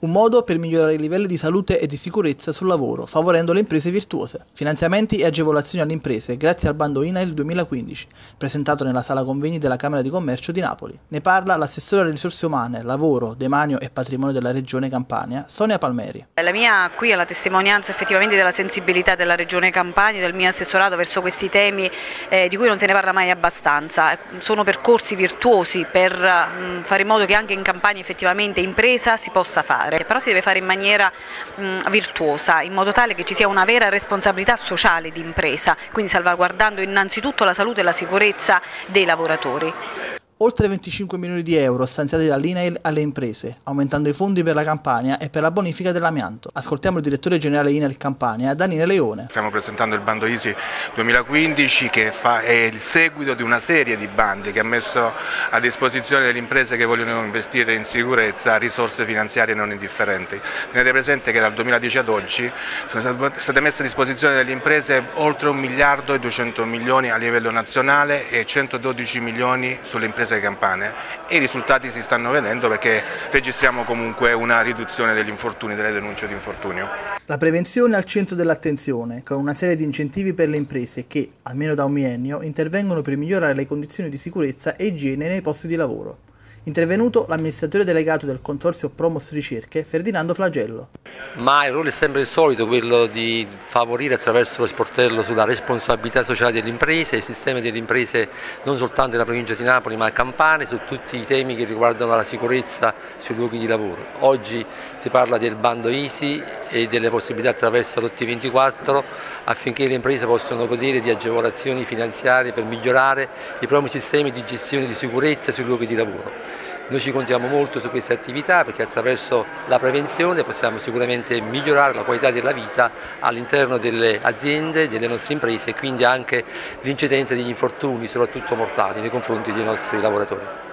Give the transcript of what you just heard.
Un modo per migliorare i livelli di salute e di sicurezza sul lavoro, favorendo le imprese virtuose. Finanziamenti e agevolazioni alle imprese grazie al bando INAIL 2015, presentato nella sala convegni della Camera di Commercio di Napoli. Ne parla l'assessore alle risorse umane, lavoro, demanio e patrimonio della Regione Campania, Sonia Palmeri. La mia qui è la testimonianza effettivamente della sensibilità della Regione Campania, del mio assessorato verso questi temi eh, di cui non se ne parla mai abbastanza. Sono percorsi virtuosi per mh, fare in modo che anche in Campania effettivamente impresa si possa fare fare, però si deve fare in maniera mh, virtuosa, in modo tale che ci sia una vera responsabilità sociale di impresa, quindi salvaguardando innanzitutto la salute e la sicurezza dei lavoratori oltre 25 milioni di euro stanziati dall'INAIL alle imprese, aumentando i fondi per la Campania e per la bonifica dell'amianto. Ascoltiamo il direttore generale INAIL Campania, Daniele Leone. Stiamo presentando il bando ISI 2015 che fa, è il seguito di una serie di bandi che ha messo a disposizione delle imprese che vogliono investire in sicurezza risorse finanziarie non indifferenti. Tenete presente che dal 2010 ad oggi sono state messe a disposizione delle imprese oltre 1 miliardo e 200 milioni a livello nazionale e 112 milioni sulle imprese imprese campane e i risultati si stanno vedendo perché registriamo comunque una riduzione degli infortuni, delle denunce di infortunio. La prevenzione al centro dell'attenzione, con una serie di incentivi per le imprese che, almeno da un millennio, intervengono per migliorare le condizioni di sicurezza e igiene nei posti di lavoro. Intervenuto l'amministratore delegato del Consorzio Promos Ricerche, Ferdinando Flagello ma il ruolo è sempre il solito, quello di favorire attraverso lo sportello sulla responsabilità sociale delle imprese, il sistema delle imprese non soltanto nella provincia di Napoli ma a Campane, su tutti i temi che riguardano la sicurezza sui luoghi di lavoro. Oggi si parla del bando ISI e delle possibilità attraverso l'OT24 affinché le imprese possano godere di agevolazioni finanziarie per migliorare i propri sistemi di gestione di sicurezza sui luoghi di lavoro. Noi ci contiamo molto su queste attività perché attraverso la prevenzione possiamo sicuramente migliorare la qualità della vita all'interno delle aziende, delle nostre imprese e quindi anche l'incidenza degli infortuni, soprattutto mortali, nei confronti dei nostri lavoratori.